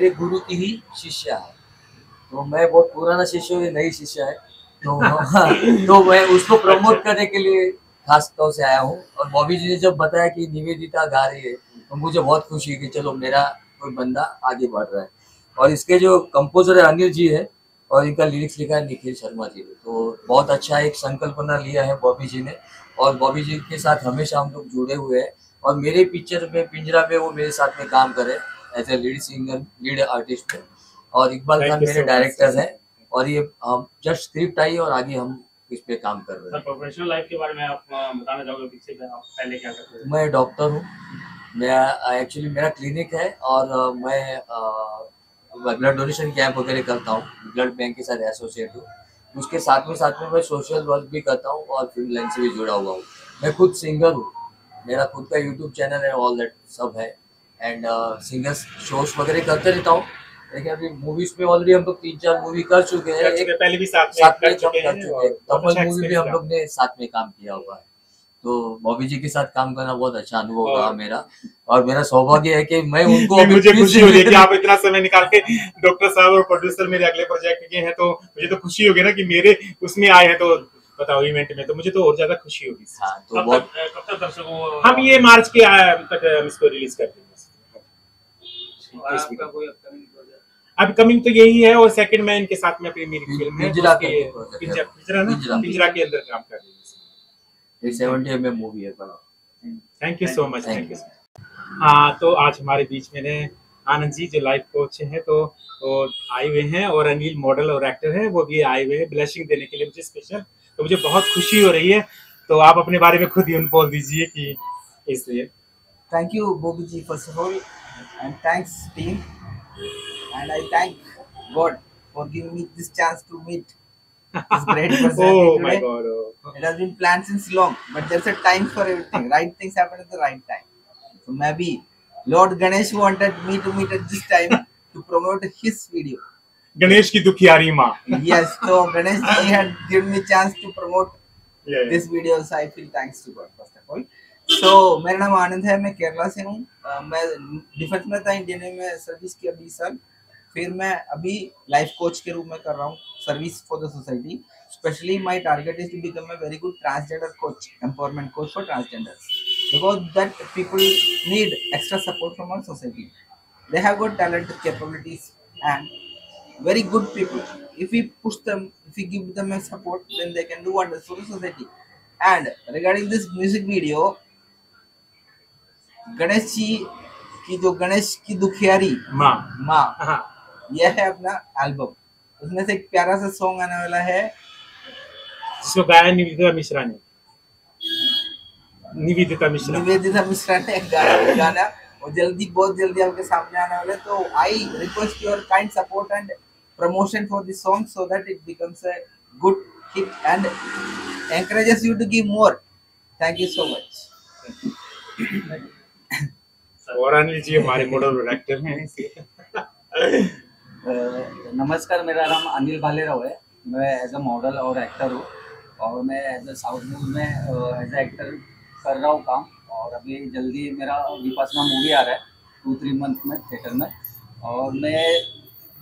मेरे गुरु की ही शिष्या है। तो मैं बहुत पुराना शिष्य हूँ नई शिष्य है। तो तो मैं उसको प्रमोट करने के लिए खास तौर से आया हूँ। और बॉबी जी ने जब बताया कि निवेदिता गा रही है तो मुझे बहुत खुशी कि चलो मेरा कोई बंदा आगे बढ़ रहा है। और इसके जो कंपोजर है अनिल जी है और इनका लिरिक्स लिखा है निखिल शर्मा जी ने। तो बहुत अच्छा एक संकल्पना लिया है बॉबी जी ने। और बॉबी जी के साथ हमेशा हम लोग जुड़े हुए हैं। और मेरे पिक्चर में पिंजरा में वो मेरे साथ में काम करे। As a lead singer lead artist में और इकबाल खान मेरे डायरेक्टर. हैं। और ये हम जस्ट स्क्रिप्ट आई और आगे हम इस पे काम कर रहे हैं। प्रोफेशनल लाइफ के बारे में आप बताना चाहोगे पीछे आप पहले क्या करते थे? मैं डॉक्टर हूँ। मैं एक्चुअली मेरा क्लिनिक है और मैं ब्लड डोनेशन कैंप वगैरह करता हूँ। ब्लड बैंक के साथ एसोसिएट हूँ। उसके साथ में साथ में मैं सोशल वर्क भी करता हूँ और फ़िल्म लाइन से भी जुड़ा हुआ हूँ। मैं खुद सिंगर हूँ। मेरा खुद का यूट्यूब चैनल है ऑल दैट सब है। एंड सिंगर्स शोज़ वगैरह करते रहता हूँ। लेकिन अभी मूवीज़ में ऑलरेडी हम लोग तीन चार मूवी कर चुके हैं। एक पहले भी साथ में साथ में कर काम चुके कर हैं चुके हैं। बहुत अच्छा मूवी भी हम लोग ने साथ में काम किया हुआ है। तो बॉबी जी के साथ काम करना बहुत अच्छा अनुभव और- रहा मेरा। और मेरा सौभाग्य है कि मैं उनको अभी मुझे खुशी हो रही है कि आप इतना समय निकाल के डॉक्टर साहब और प्रोड्यूसर मेरे अगले प्रोजेक्ट के हैं तो मुझे तो खुशी होगी ना कि मेरे उसमें आए हैं तो बताओ इवेंट में तो मुझे तो और ज़्यादा खुशी होगी। हाँ तो कब तक कब तक दर्शकों हम ये मार्च के तक हम इसको रिलीज़ कर देंगे। अपकमिंग प्रोजेक्ट अब कमिंग तो यही है और सेकंड में इनके साथ में अपनी मेरी फ़िल्म है पिंजरा का है। पिंजरा पिंजरा ना? पिंजरा। के अंदर काम कर रही है। एक सेवेंटी एम मूवी है thank you so much thank you हाँ तो आज हमारे बीच में ने आनंद जी जो लाइफ कोच हैं तो वो आए हुए हैं और अनिल मॉडल और एक्टर हैं वो भी आए हुए हैं। ब्लेसिंग देने के लिए मुझे स्पेशल तो मुझे बहुत खुशी हो रही है। तो आप अपने बारे में खुद ही उन बोल दीजिए कि इसलिए। Thank you, Bobby ji, first of all, And thanks, team. And I thank God for giving me this chance to meet this great person. oh my God! Oh. It has been planned since long, but there's a time for everything. right things happen at the right time. So maybe Lord Ganesh wanted me to meet at this time to promote his video. Ganesh ki dukhiari ma. yes, so Ganesh ji had given me chance to promote yeah, yeah. this video, so I feel thanks to God first of all. So मेरा नाम आनंद है मैं केरला से हूँ। अ, मैं defence में था Indian army में सर्विस किया बीस साल। फिर मैं अभी लाइफ कोच के रूप में कर रहा हूँ service for the society. Specially my target is to become a very good transgender coach empowerment coach for transgenders because that people need extra support from our society they have got talent capabilities and very good people. If we push them if we give them a support then they can do wonders for the society. And regarding this music video Ganesh ji की जो गणेश की दुखियारी माँ। माँ हाँ। यह है अपना एल्बम उसमें से एक प्यारा सा सॉन्ग आने वाला है। जिसको गाया निवेदिता मिश्रा ने। निवेदिता मिश्रा। निवेदिता मिश्रा ने एक गाना। वो जल्दी बहुत जल्दी आपके सामने आने वाला है। तो I request your kind support and promotion for this song so that it becomes a good hit and encourages you to give more. Thank you so much. Anil ji हमारे मॉडल और एक्टर हैं। नमस्कार, मेरा नाम अनिल भालेराव है। मैं as a model और actor हूँ और मैं एज अ साउथ मूवी में एज अ एक्टर कर रहा हूँ काम। और अभी जल्दी मेरा विपासना मूवी आ रहा है टू थ्री मंथ में थिएटर में। और मैं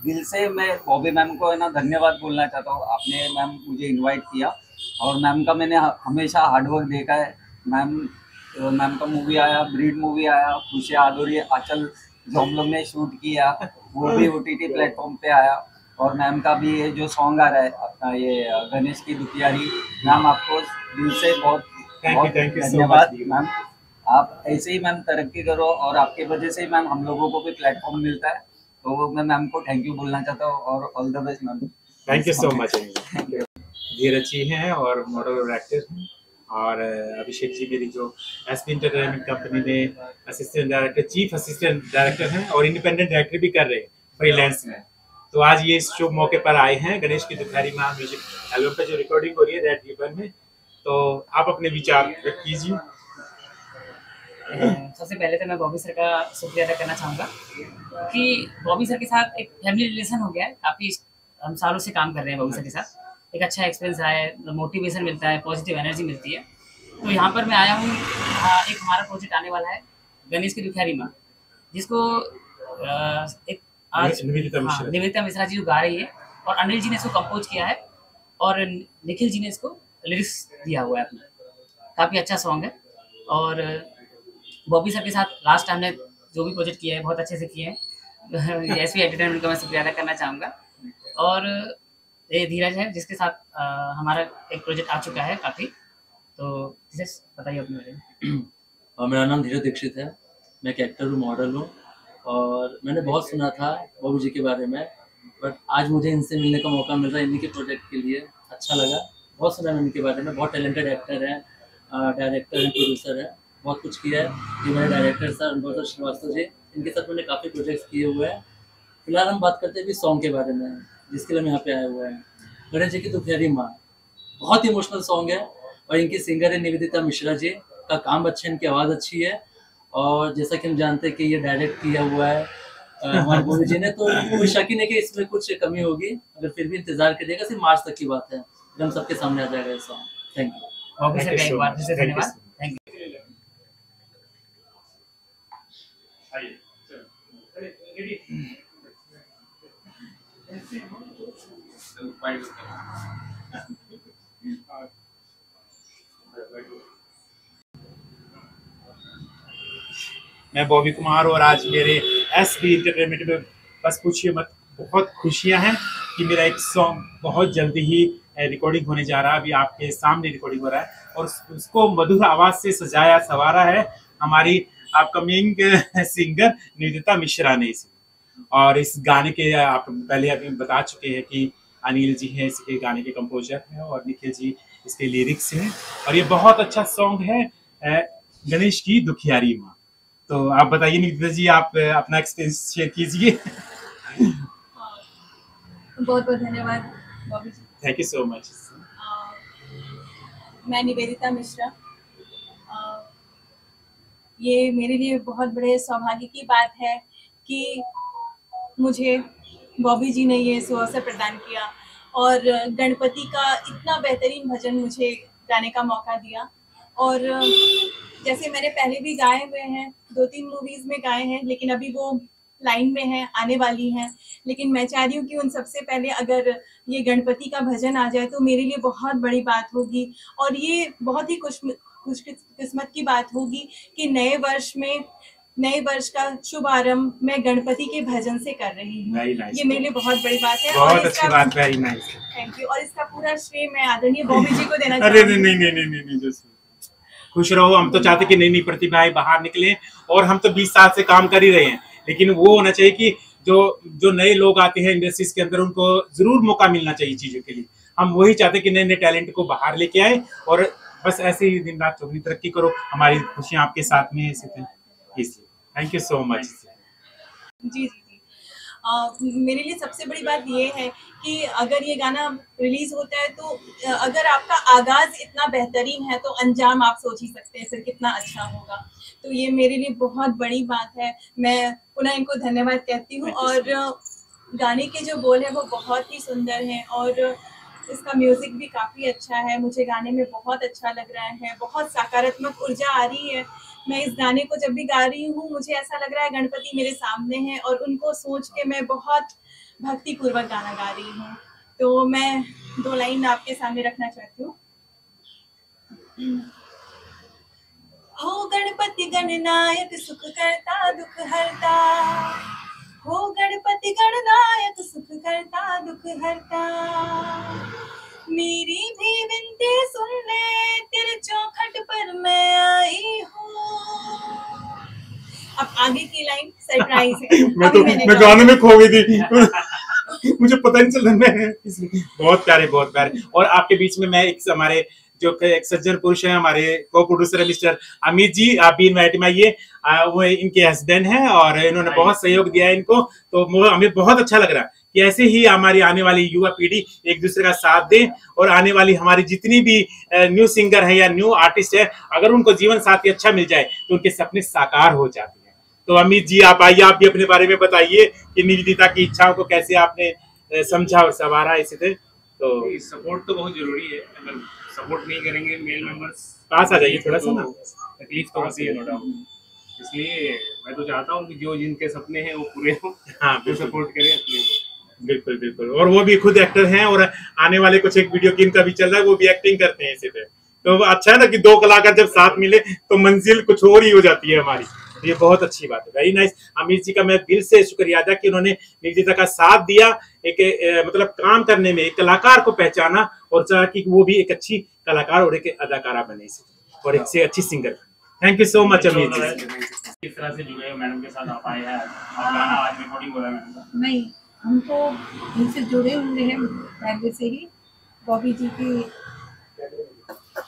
दिल से मैं बॉबी मैम को है ना धन्यवाद बोलना चाहता हूँ। आपने मैम मुझे इनवाइट किया। और मैम का मैंने हमेशा हार्डवर्क देखा है। मैम मैम का मूवी आया ब्रीड मूवी आया खुशी आदोरी आचल जो हम लोग ने शूट किया वो भी ओ टी टी प्लेटफॉर्म पे आया। और मैम का भी ये जो सॉन्ग आ रहा है अपना ये गणेश की दुखियारी मैम आपको दिल से बहुत बहुत धन्यवाद मैम। आप ऐसे ही मैम तरक्की करो और आपके वजह से ही मैम हम लोगों को भी प्लेटफॉर्म मिलता है। तो मैं मैम को थैंक यू बोलना चाहता हूँ और all the best ma'am. Thank you so much Dheeraj ji हैं और मॉडल और एक्टर हैं। और अभिषेक जी मेरी जो एस पी इंटरटेनमेंट कंपनी में assistant director chief assistant director हैं और इंडिपेंडेंट डायरेक्टर भी कर रहे हैं फ्रीलांस में। तो आज ये शुभ मौके पर आए हैं। गणेश की दुखारी माँ म्यूज़िक एल्बम पे जो रिकॉर्डिंग हो रही है रेड रिबन में। तो आप अपने विचार व्यक्त कीजिए। सबसे पहले तो मैं बॉबी सर का शुक्रिया अदा करना चाहूँगा कि बॉबी सर के साथ एक फैमिली रिलेशन हो गया है। काफ़ी हम सालों से काम कर रहे हैं बॉबी सर के साथ। एक अच्छा एक्सपीरियंस आया है मोटिवेशन मिलता है पॉजिटिव एनर्जी मिलती है। तो यहाँ पर मैं आया हूँ हाँ, एक हमारा प्रोजेक्ट आने वाला है गणेश की दुखियारी माँ जिसको एक आज निवेदिता हाँ, मिश्रा जी जो गा रही है और अनिल जी ने इसको कंपोज किया है और निखिल जी ने इसको लिरिक्स दिया हुआ है अपना। काफ़ी अच्छा सॉन्ग है और बॉबी सर के साथ लास्ट टाइम ने जो भी प्रोजेक्ट किया है बहुत अच्छे से किए हैं। एस पी एंटरटेनमेंट का मैं शुक्रिया अदा करना चाहूँगा। और ये धीरज है जिसके साथ अ, हमारा एक प्रोजेक्ट आ चुका है काफ़ी। तो धीरज बताइए अपने बारे में। मेरा नाम धीरज दीक्षित है। मैं एक एक्टर हूँ मॉडल हूँ। और मैंने बहुत सुना था बॉबी जी के बारे में बट आज मुझे इनसे मिलने का मौका मिल रहा है इन्हीं के प्रोजेक्ट के लिए। अच्छा लगा। बहुत सुना मैंने इनके बारे में। बहुत टैलेंटेड एक्टर है डायरेक्टर है प्रोड्यूसर है। बहुत कुछ किया है। ये मेरे director sir Anubhav sir Shrivastava ji इनके साथ मैंने काफ़ी प्रोजेक्ट्स किए हुए हैं। फ़िलहाल हम बात करते हैं भी सॉन्ग के बारे में। जिसके लिए हम यहाँ पे आए हुए हैं। गणेश जी की दुखियारी माँ। बहुत इमोशनल सॉन्ग है और इनकी सिंगर है निवेदिता मिश्रा जी। का काम अच्छा है इनकी आवाज़ अच्छी है। और जैसा कि हम जानते हैं कि ये डायरेक्ट किया हुआ है हमारे गुरु जी ने तो कोई शक ही नहीं कि इसमें कुछ कमी होगी। अगर फिर भी इंतज़ार करिएगा सिर्फ़ मार्च तक की बात है। हम सबके सामने आ जाएगा ये सॉन्ग थैंक यू सर एक बार फिर धन्यवाद थैंक यू आइए चलो अरे रेडी मैं बॉबी कुमार और आज मेरे एस बी इंटरटेनमेंट में बस पूछिए मत। बहुत खुशियाँ हैं कि मेरा एक सॉन्ग बहुत जल्दी ही रिकॉर्डिंग होने जा रहा है। अभी आपके सामने रिकॉर्डिंग हो रहा है और उसको मधुर आवाज़ से सजाया, सवारा है हमारी अपकमिंग सिंगर निवेदिता मिश्रा ने इसे। और इस गाने के आप पहले अभी बता चुके हैं कि अनिल जी हैं इसके गाने के कंपोजर हैं और निखिल जी इसके लिरिक्स हैं। और ये बहुत अच्छा सॉन्ग है गणेश की दुखियारी माँ। तो आप बताइए निवेदिता जी आप अपना एक्सपीरियंस शेयर कीजिए। बहुत बहुत धन्यवाद Bobby ji. Thank you so much मैं निवेदिता मिश्रा। ये मेरे लिए बहुत बड़े सौभाग्य की बात है कि मुझे बॉबी जी ने ये सो अवसर प्रदान किया और गणपति का इतना बेहतरीन भजन मुझे गाने का मौका दिया। और जैसे मैंने पहले भी गाए हुए हैं, दो तीन मूवीज़ में गाए हैं, लेकिन अभी वो लाइन में है, आने वाली हैं। लेकिन मैं चाह रही हूँ कि उन सबसे पहले अगर ये गणपति का भजन आ जाए तो मेरे लिए बहुत बड़ी बात होगी। और ये बहुत ही खुश खुश किस्मत की बात होगी कि नए वर्ष में नए वर्ष का शुभारंभ मैं गणपति के भजन से कर रही हूँ। ये मेरे लिए बहुत बड़ी बात है। बहुत अच्छी बात वेरी नाइस थैंक यू और इसका पूरा श्रेय मैं आदरणीय बॉबी जी को देना अरे नहीं नहीं नहीं नहीं नहीं खुश रहो हम तो चाहते कि नई नई प्रतिभाएँ बाहर निकले और हम तो 20 साल से काम कर ही रहे हैं। लेकिन वो होना चाहिए कि जो जो नए लोग आते हैं इंडस्ट्रीज़ के अंदर उनको ज़रूर मौका मिलना चाहिए चीज़ों के लिए। हम वही चाहते हैं कि नए नए टैलेंट को बाहर लेके आए और बस ऐसे ही दिन रात चौगनी तरक्की करो। हमारी खुशियाँ आपके साथ में है इसलिए इसलिए। थैंक यू सो मच जी जी अ, मेरे लिए सबसे बड़ी बात ये है कि अगर ये गाना रिलीज़ होता है तो अगर आपका आगाज़ इतना बेहतरीन है तो अंजाम आप सोच ही सकते हैं फिर कितना अच्छा होगा। तो ये मेरे लिए बहुत बड़ी बात है। मैं पुनः इनको धन्यवाद कहती हूँ और गाने के जो बोल है वो बहुत ही सुंदर हैं और इसका म्यूज़िक भी काफ़ी अच्छा है। मुझे गाने में बहुत अच्छा लग रहा है बहुत सकारात्मक ऊर्जा आ रही है। मैं इस गाने को जब भी गा रही हूँ, मुझे ऐसा लग रहा है गणपति मेरे सामने हैं और उनको सोच के मैं बहुत भक्ति पूर्वक गाना गा रही हूँ। तो मैं दो लाइन आपके सामने रखना चाहती हूँ। हो गणपति गणनायक सुख करता, दुख हरता। हो गणपति गणनायक सुख करता, दुख हरता। मैं तो मैं गाने में खो गई थी। मुझे पता नहीं चला मैं। इसलिए बहुत प्यारे बहुत प्यारे। और आपके बीच में मैं एक हमारे जो एक सज्जन पुरुष है हमारे को प्रोड्यूसर है मिस्टर अमित जी आप भी इनवाइट में आइए। वो इनके हस्बैंड हैं और इन्होंने बहुत सहयोग दिया है इनको। तो हमें बहुत अच्छा लग रहा है कि ऐसे ही हमारी आने वाली युवा पीढ़ी एक दूसरे का साथ दे और आने वाली हमारी जितनी भी न्यू सिंगर है या न्यू आर्टिस्ट है अगर उनको जीवन साथी अच्छा मिल जाए तो उनके सपने साकार हो जाते हैं। तो अमित जी आप आइए आप भी अपने बारे में बताइए कि निवेदिता की इच्छाओं को कैसे आपने समझा और संवारा इसे थे तो सपोर्ट तो बहुत ज़रूरी है। अगर सपोर्ट नहीं करेंगे मेल मेंबर्स पास आ जाइए थोड़ा सा ना। तकलीफ़ तो होती है नो डाउट इसलिए मैं तो चाहता हूँ कि जो जिनके सपने हैं वो पूरे हो। हाँ वो सपोर्ट करें अपने बिल्कुल बिल्कुल। और वो भी खुद एक्टर हैं और आने वाले कुछ एक वीडियो गेम का भी चल रहा है वो भी एक्टिंग करते हैं इसी पे तो अच्छा है ना कि दो कलाकार जब साथ मिले तो मंजिल कुछ और ही हो जाती है हमारी। तो ये बहुत अच्छी बात है। वेरी नाइस अमित जी का मैं दिल से शुक्रिया अदा कि उन्होंने निर्देशक का साथ दिया एक ए, मतलब काम करने में एक कलाकार को पहचाना और चाहा कि वो भी एक अच्छी कलाकार और एक अदाकारा बने इसी और एक से अच्छी singer thank you so much Amit ji. किस तरह से जुड़े हो मैडम के साथ? आप आए हैं आज रिकॉर्डिंग हो रहा है मैडम का? नहीं हम तो इनसे जुड़े हुए हैं पहले से ही। बॉबी जी की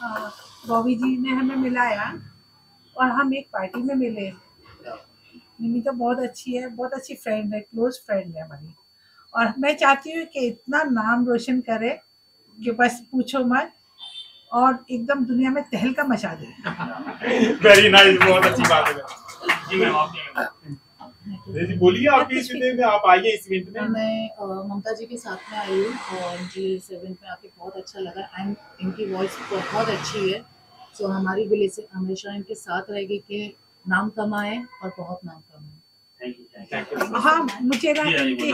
हाँ, बॉबी जी ने हमें मिलाया। और हम एक पार्टी में मिले। निमी तो बहुत अच्छी है बहुत अच्छी फ्रेंड है क्लोज फ्रेंड है हमारी। और मैं चाहती हूँ कि इतना नाम रोशन करे कि बस पूछो मत और एकदम दुनिया में तहलका मचा दे। वेरी नाइस बहुत अच्छी बात है। जी मैम आप जी बोलिए आपकी इस इवेंट में आप आइए इस इवेंट में? मैं ममता जी के साथ में आई हूँ और इस इवेंट में आके बहुत अच्छा लगा। एंड इनकी वॉइस बहुत अच्छी है। सो हमारी भी लेसे- हमेशा इनके साथ रहेगी कि नाम कमाए और बहुत नाम कमाए थैंक यू थैंक यू हाँ मुझे ना इनकी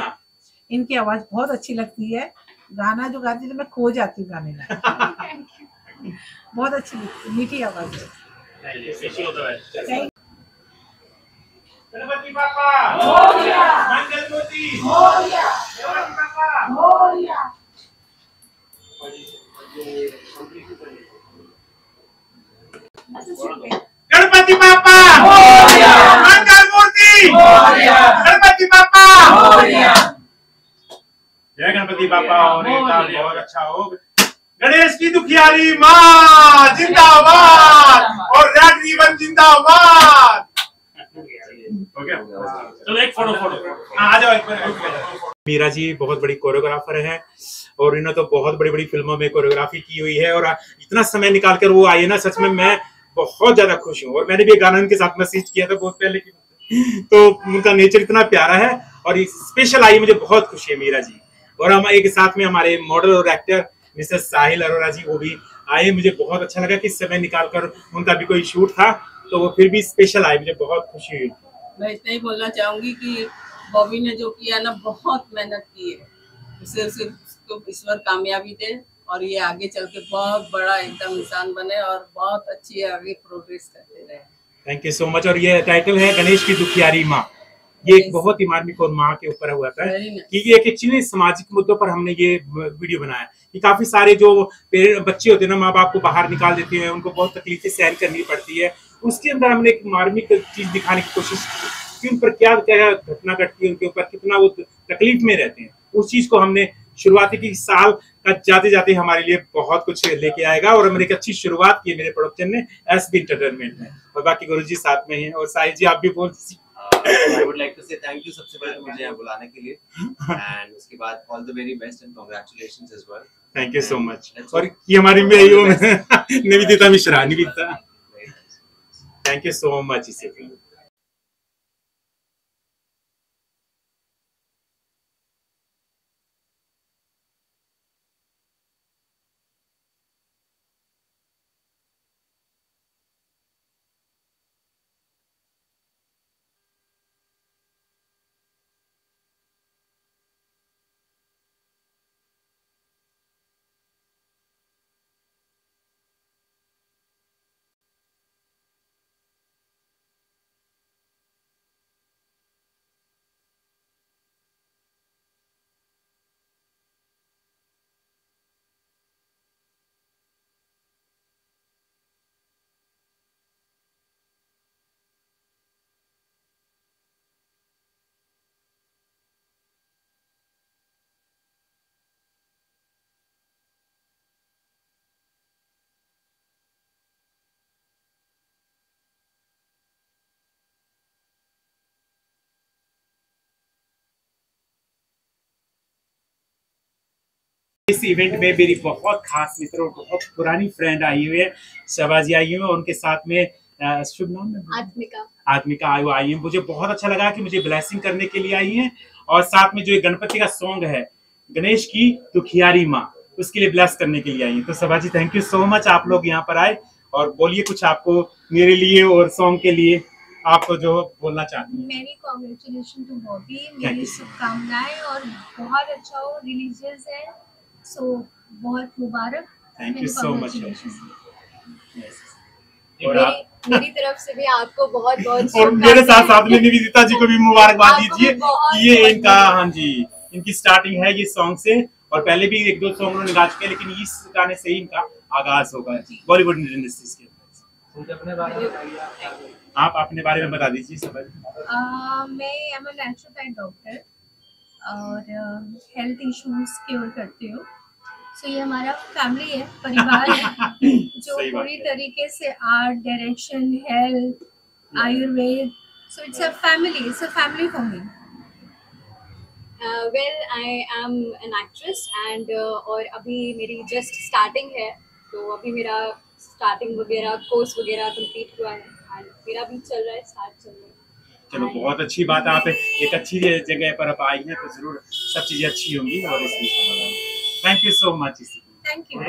इनकी आवाज़ बहुत अच्छी लगती है गाना जो गाती है तो मैं खो जाती हूँ गाने में बहुत अच्छी मीठी आवाज़ है गणपति बापा मंगल मूर्ति गणपति बापा गणपति बापा मंगल मूर्ति गणपति बापा जय गणपति बापा और बहुत अच्छा हो गणेश की दुखियारी माँ जिंदाबाद। और रेड रिबन जिंदाबाद। चलो एक फ़ोटो फ़ोटो। आ जाओ मीरा जी बहुत बड़ी कोरियोग्राफर है और इन्होंने तो बहुत बड़ी बड़ी फ़िल्मों में कोरियोग्राफी की हुई है और इतना समय निकाल कर वो आई है ना सच में मैं बहुत ज़्यादा खुश हूँ। और मैंने भी एक गाना उनके साथ मैसेज किया था बहुत पहले की तो उनका नेचर इतना प्यारा है और स्पेशल आई मुझे बहुत खुशी है मीरा जी। और हम एक साथ में हमारे मॉडल और एक्टर मिस्टर साहिल अरोरा जी वो भी आए। मुझे बहुत अच्छा लगा कि समय निकाल कर उनका भी कोई शूट था। तो वो फिर भी स्पेशल आए। मुझे बहुत खुशी हुई। मैं इतना ही बोलना चाहूँगी कि बॉबी ने जो किया ना बहुत मेहनत की है। उसे उसे उसको ईश्वर कामयाबी दे और ये आगे चल के बहुत बड़ा एकदम इंसान बने और बहुत अच्छी आगे प्रोग्रेस करते रहे। थैंक यू सो मच और ये टाइटल है गणेश की दुखियारी माँ। ये एक बहुत ही मार्मिक और माँ के ऊपर हुआ था कि ये एक एक्चुअली सामाजिक मुद्दों पर हमने ये वीडियो बनाया कि काफ़ी सारे जो बच्चे होते हैं ना माँ बाप को बाहर निकाल देते हैं उनको बहुत तकलीफें सहन करनी पड़ती है। उसके अंदर हमने एक मार्मिक चीज़ दिखाने की कोशिश की कि उन पर क्या क्या घटना घटती है उनके ऊपर कितना वो तकलीफ़ में रहते हैं। उस चीज़ को हमने शुरुआती की साल का जाते जाते हमारे लिए बहुत कुछ लेके आएगा और हमने एक अच्छी शुरुआत की है मेरे प्रोडक्शन ने एस बी इंटरटेनमेंट में। और बाकी गुरु जी साथ में हैं और साहिल जी आप भी बोल I would like to say thank you सबसे पहले मुझे यहाँ बुलाने के लिए। एंड उसके बाद all the very best and congratulations as well thank you so much और ये हमारी मेरी Nivedita Mishra Nivedita. Thank you so much इसे इस इवेंट में मेरी बहुत खास मित्र और बहुत पुरानी फ्रेंड आई हुई है शबाजी आई हुई है उनके साथ में शुभ नाम आत्मिका। आत्मिका आयु आई है। मुझे बहुत अच्छा लगा कि मुझे ब्लेसिंग करने के लिए आई है और साथ में जो ये गणपति का सॉन्ग है गणेश की दुखियारी माँ उसके लिए ब्लेस करने के लिए आई है। तो Sabha ji thank you so much आप लोग यहाँ पर आए और बोलिए कुछ आपको मेरे लिए और सॉन्ग के लिए आपको जो बोलना चाहती हैं। मेरी कॉन्ग्रेचुलेशन टू बॉबी मेरी शुभकामनाएँ और बहुत अच्छा हो रिलीजियस है। सो बहुत मुबारक। Thank मेरी you so much. और आप मेरी तरफ़ से भी आपको बहुत बहुत और मेरे साथ साथ में निवेदिता जी को भी मुबारकबाद दीजिए। ये इनका हाँ जी इनकी स्टार्टिंग है ये सॉन्ग से। और पहले भी एक दो सॉन्ग उन्होंने गा चुके हैं लेकिन इस गाने से ही इनका आगाज़ होगा बॉलीवुड इंडस्ट्रीज़ के। आप अपने बारे में बता दीजिए सब आ, मैं एम ए नेचुरोपैथ डॉक्टर और हेल्थ इश्यूज़ क्योर करती हूँ। सो so, ये हमारा फैमिली है परिवार है जो पूरी तरीके से art direction health ayurveda so it's a family it's a family for me well I am an actress and और अभी मेरी जस्ट स्टार्टिंग है तो अभी मेरा स्टार्टिंग वगैरह कोर्स वगैरह कंप्लीट हुआ है एंड मेरा भी चल रहा है स्टार्ट चल रहा है। चलो बहुत अच्छी बात आप एक अच्छी जगह पर आप आई हैं तो ज़रूर सब चीज़ें अच्छी होंगी और इसलिए थैंक यू सो मच इसी थैंक यू